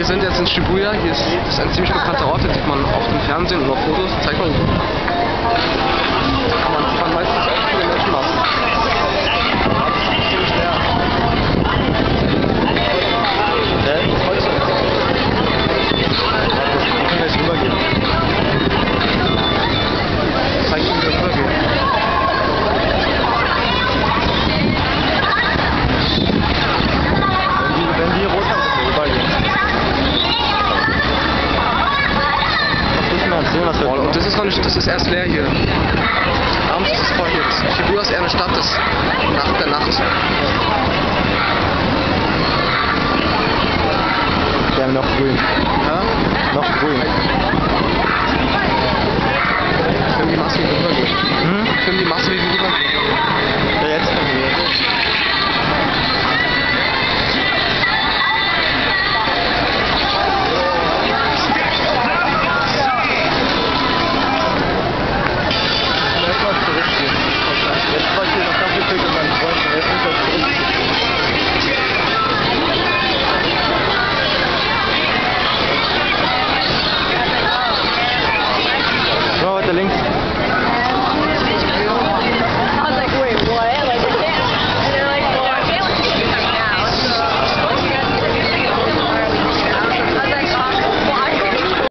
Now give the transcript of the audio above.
Wir sind jetzt in Shibuya. Hier ist, ist ein ziemlich bekannter Ort, den sieht man oft im Fernsehen und auf Fotos. Zeig mal. Und das ist noch nicht, das ist erst leer hier. Abends ist es voll hier. Das- Shibuya ist eher eine Stadt, das ist nach der Nacht. Wir haben noch grün. Ja? Noch grün. de links.